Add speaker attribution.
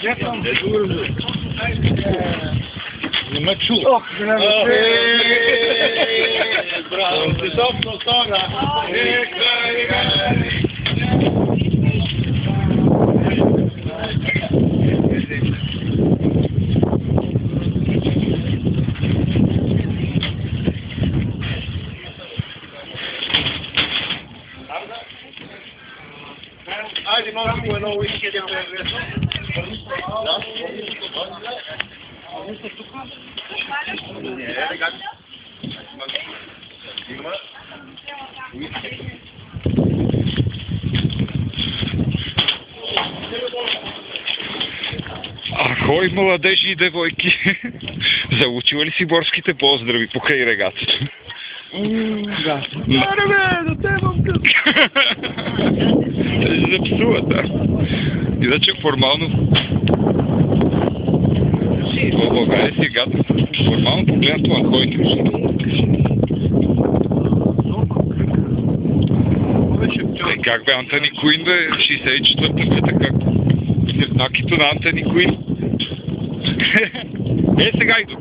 Speaker 1: Ja, met schoen. Oh, we hebben het. Hey, bravo. Het Ik af tot zondag. Как? Има.
Speaker 2: Ахой, младежи и девойки! Заучила ли си борските поздрави покрай регатата?
Speaker 3: Да.
Speaker 2: Аре бе, да те имам къс! Запсува, да. Иначе формално... В България си гата. Формално погледнато Ахой не може. Е, как бе Антони Куин, бе? 64-та, така. Сирнакито на Антони Куин. е, сега идва.